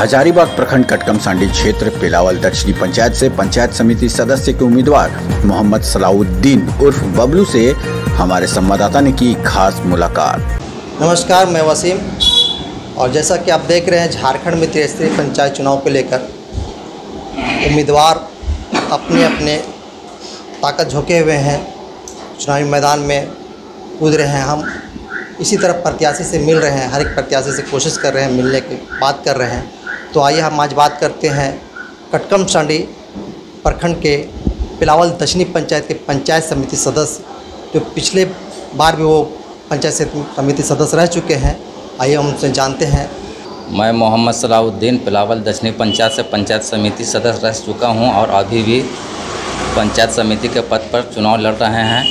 हजारीबाग प्रखंड कटकम सांडी क्षेत्र, पिलावल दक्षिणी पंचायत से पंचायत समिति सदस्य के उम्मीदवार मोहम्मद सलाउद्दीन उर्फ़ बबलू से हमारे संवाददाता ने की खास मुलाकात। नमस्कार, मैं वसीम। और जैसा कि आप देख रहे हैं, झारखंड में त्रिस्तरीय पंचायत चुनाव को लेकर उम्मीदवार अपने अपने ताकत झोंके हुए हैं। चुनावी मैदान में कूद रहे हैं हम। इसी तरह प्रत्याशी से मिल रहे हैं, हर एक प्रत्याशी से कोशिश कर रहे हैं, मिलने की बात कर रहे हैं। तो आइए हम आज बात करते हैं कटकम सांडी प्रखंड के पिलावल दक्षिणी पंचायत के पंचायत समिति सदस्य जो पिछले बार भी वो पंचायत समिति सदस्य रह चुके हैं। आइए हम उनसे जानते हैं। मैं मोहम्मद सलाउद्दीन पिलावल दक्षिणी पंचायत से पंचायत समिति सदस्य रह चुका हूँ और अभी भी पंचायत समिति के पद पर चुनाव लड़ रहे हैं।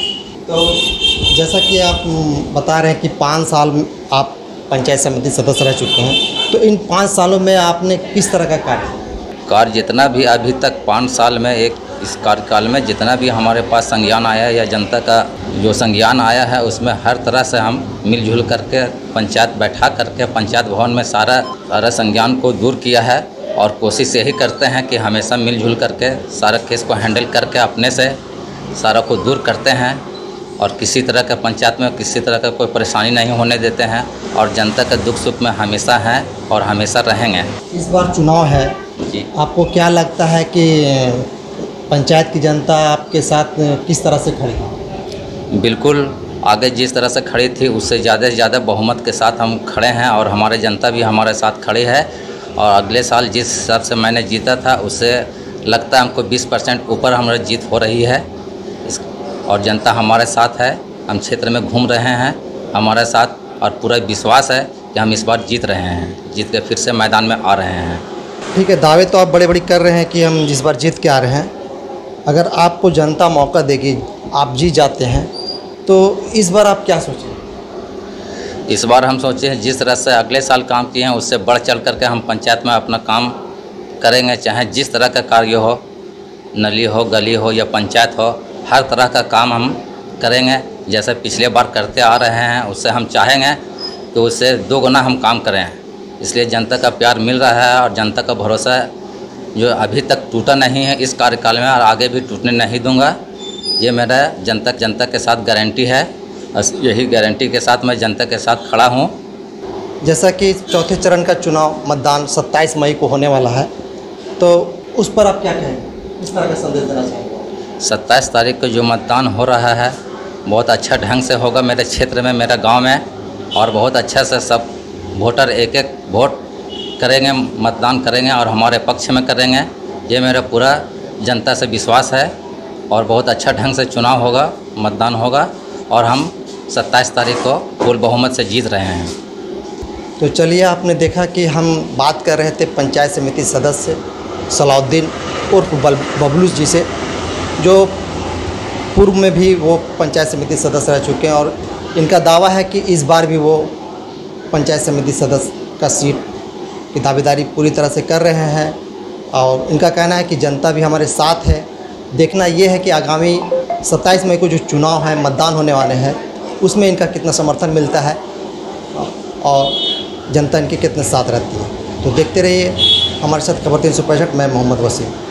तो जैसा कि आप बता रहे हैं कि पाँच साल आप पंचायत समिति सदस्य रह चुके हैं। तो इन पाँच सालों में आपने किस तरह का कार्य कार्य जितना भी अभी तक पाँच साल में एक इस कार्यकाल में जितना भी हमारे पास संज्ञान आया है या जनता का जो संज्ञान आया है, उसमें हर तरह से हम मिलजुल करके पंचायत बैठा करके पंचायत भवन में सारा सारा संज्ञान को दूर किया है और कोशिश यही करते हैं कि हमेशा मिलजुल करके सारा केस को हैंडल करके अपने से सारा को दूर करते हैं। और किसी तरह के पंचायत में किसी तरह का कोई परेशानी नहीं होने देते हैं और जनता के दुख सुख में हमेशा हैं और हमेशा रहेंगे। इस बार चुनाव है। जी। आपको क्या लगता है कि पंचायत की जनता आपके साथ किस तरह से खड़ी है? बिल्कुल आगे जिस तरह से खड़ी थी उससे ज़्यादा से ज़्यादा बहुमत के साथ हम खड़े हैं और हमारे जनता भी हमारे साथ खड़ी है। और अगले साल जिस हिसाब से मैंने जीता था उससे लगता है हमको 20 परसेंट ऊपर हमारी जीत हो रही है। और जनता हमारे साथ है। हम क्षेत्र में घूम रहे हैं हमारे साथ और पूरा विश्वास है कि हम इस बार जीत रहे हैं जीत के फिर से मैदान में आ रहे हैं। ठीक है दावे तो आप बड़े बड़ी कर रहे हैं कि हम इस बार जीत के आ रहे हैं। अगर आपको जनता मौका देगी आप जीत जाते हैं तो इस बार आप क्या सोचें? इस बार हम सोचे हैं जिस तरह से अगले साल काम किए हैं उससे बढ़ चढ़ करके हम पंचायत में अपना काम करेंगे चाहे जिस तरह का कार्य हो नली हो गली हो या पंचायत हो। हर तरह का काम हम करेंगे। जैसे पिछले बार करते आ रहे हैं, उससे हम चाहेंगे कि उससे दो गुना हम काम करें। इसलिए जनता का प्यार मिल रहा है और जनता का भरोसा जो अभी तक टूटा नहीं है, इस कार्यकाल में और आगे भी टूटने नहीं दूँगा। ये मेरा जनता जनता के साथ गारंटी है। और यही गारंटी के साथ मैं जनता के साथ खड़ा हूँ। जैसा कि चौथे चरण का चुनाव मतदान 27 मई को होने वाला है तो उस पर आप क्या कहेंगे? किस तरह का संदेश देना चाहेंगे? सत्ताईस तारीख को जो मतदान हो रहा है, बहुत अच्छा ढंग से होगा मेरे क्षेत्र में, मेरे गाँव में, और बहुत अच्छा से सब वोटर एक एक वोट करेंगे, मतदान करेंगे और हमारे पक्ष में करेंगे। ये मेरा पूरा जनता से विश्वास है और बहुत अच्छा ढंग से चुनाव होगा, मतदान होगा और हम सत्ताईस तारीख को फुल बहुमत से जीत रहे हैं। तो चलिए, आपने देखा कि हम बात कर रहे थे पंचायत समिति सदस्य सलाउद्दीन उर्फ़ बल- बबलू जी से। जो पूर्व में भी वो पंचायत समिति सदस्य रह चुके हैं और इनका दावा है कि इस बार भी वो पंचायत समिति सदस्य का सीट की दावेदारी पूरी तरह से कर रहे हैं और इनका कहना है कि जनता भी हमारे साथ है। देखना ये है कि आगामी 27 मई को जो चुनाव है, मतदान होने वाले हैं, उसमें इनका कितना समर्थन मिलता है और जनता इनके कितने साथ रहती है। तो देखते रहिए। हमारे साथ खबर तीन सौ पैंसठ, मैं मोहम्मद वसीम।